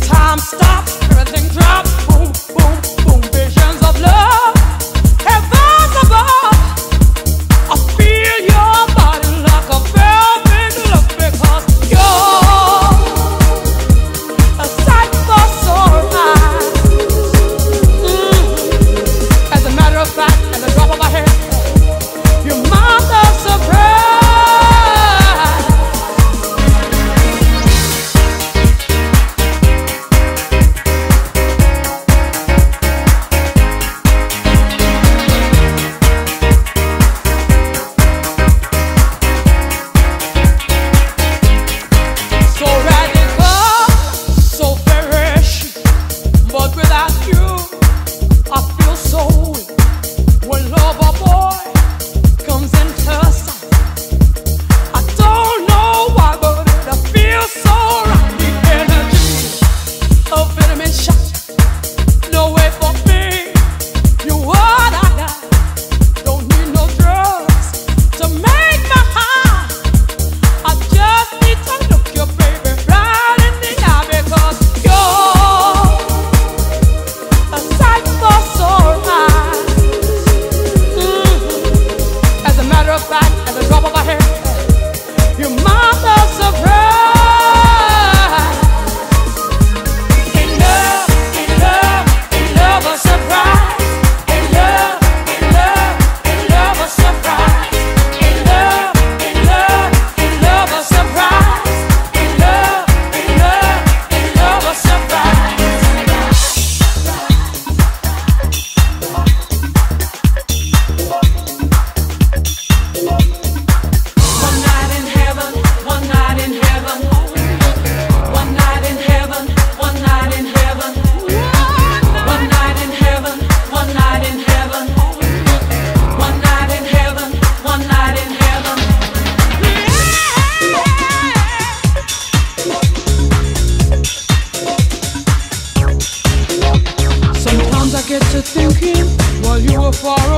Time stops. you were far.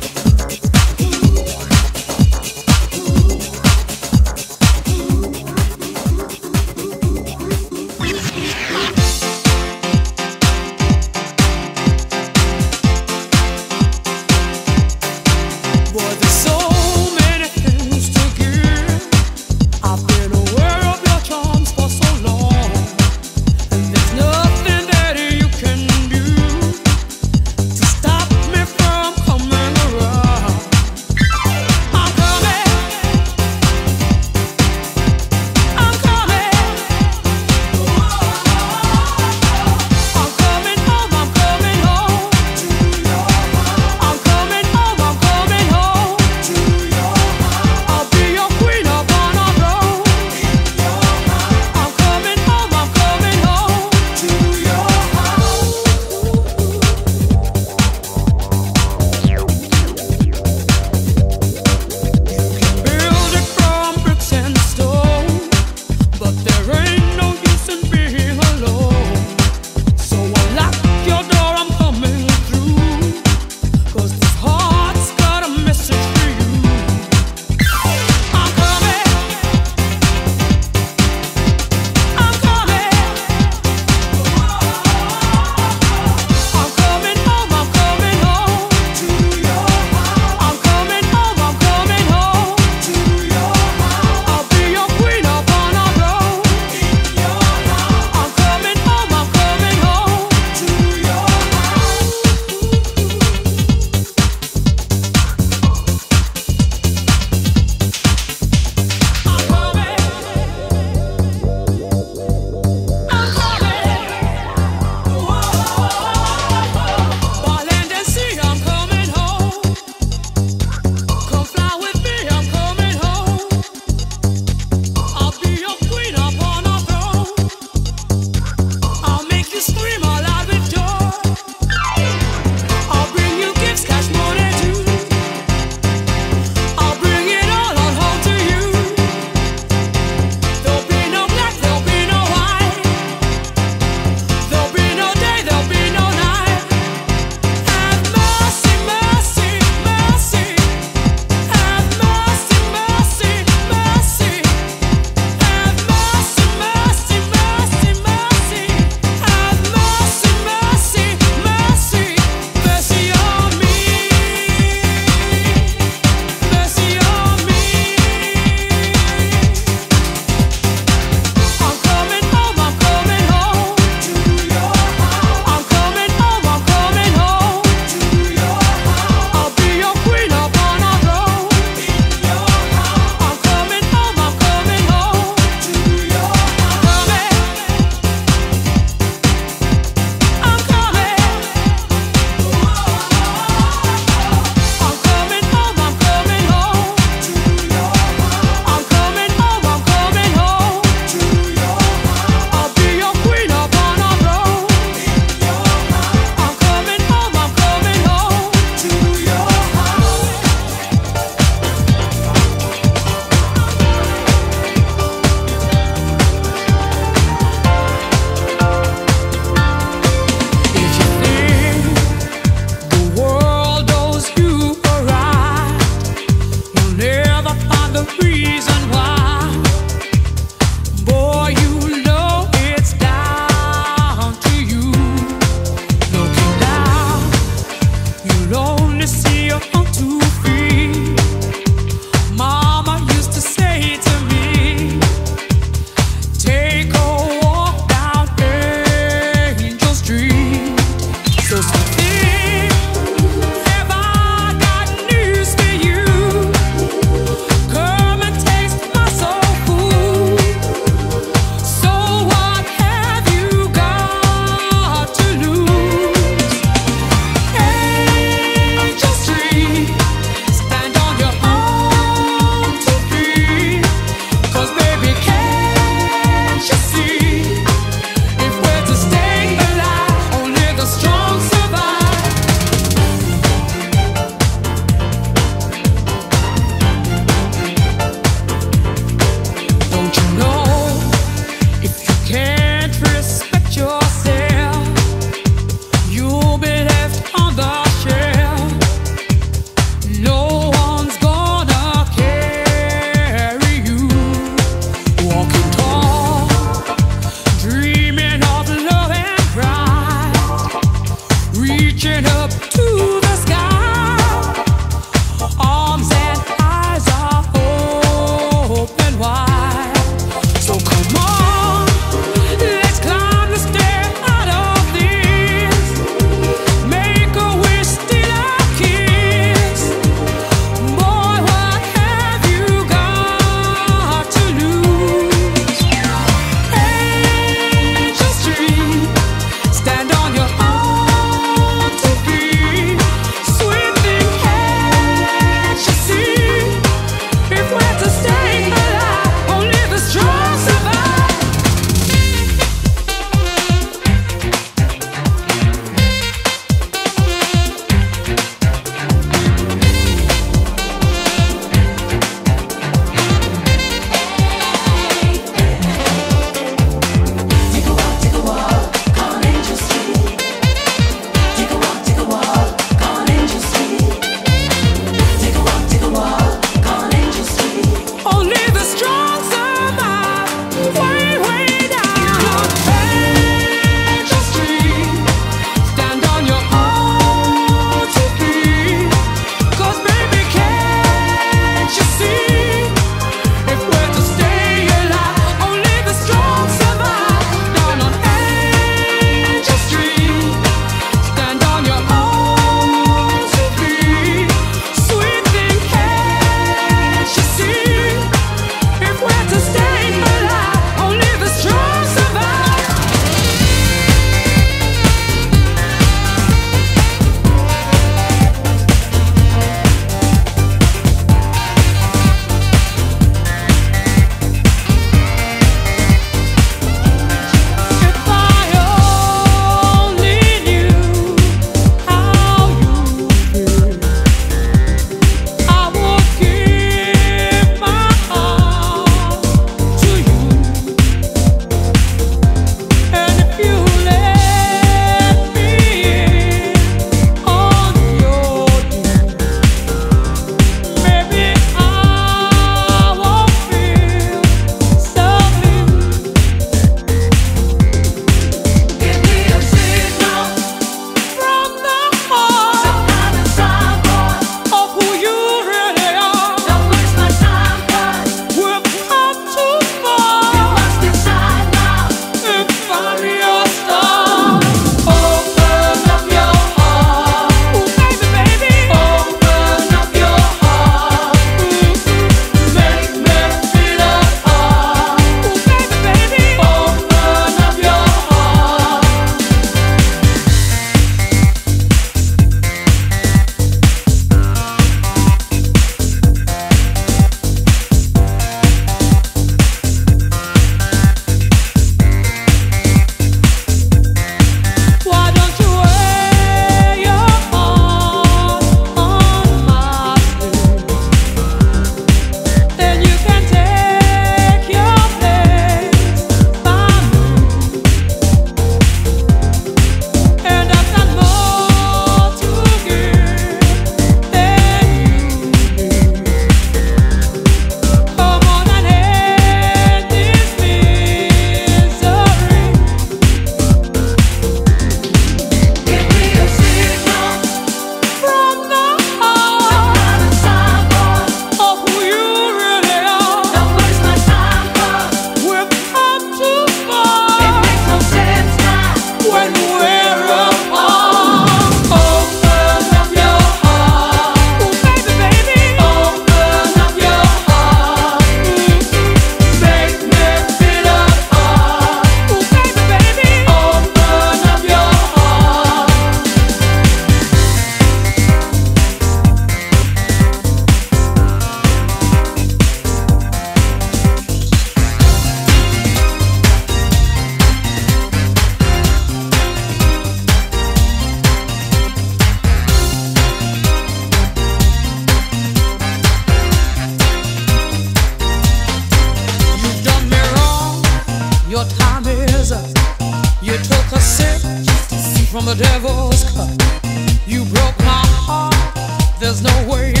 Some kind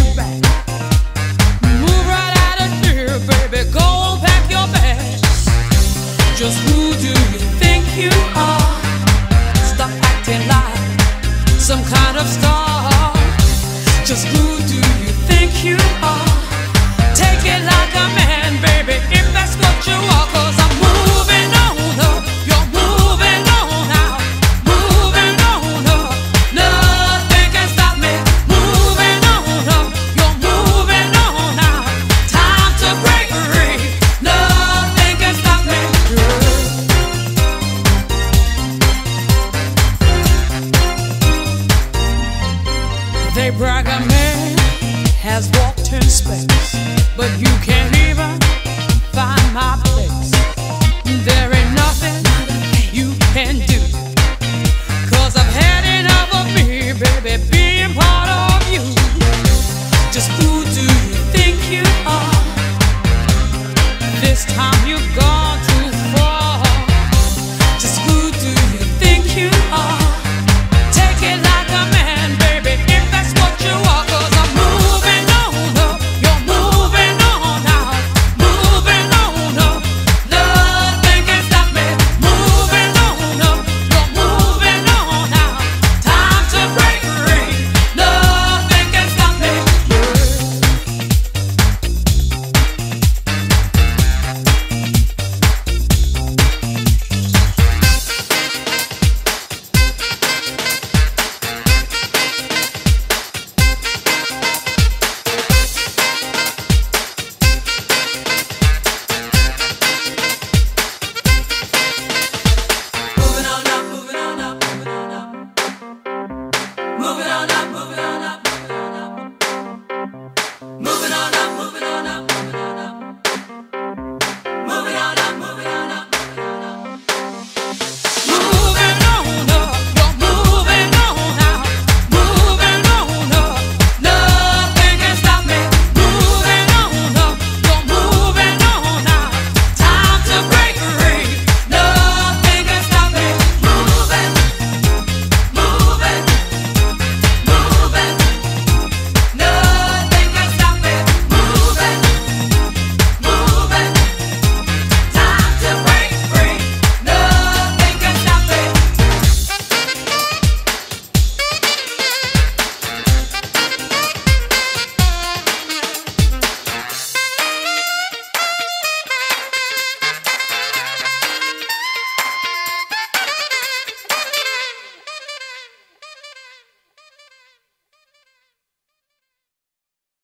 They a man has walked in space, but you can't even find my place. There ain't nothing you can do, cause I've had enough of me, baby, being part of you. Just who do you think you are? This time you've gone.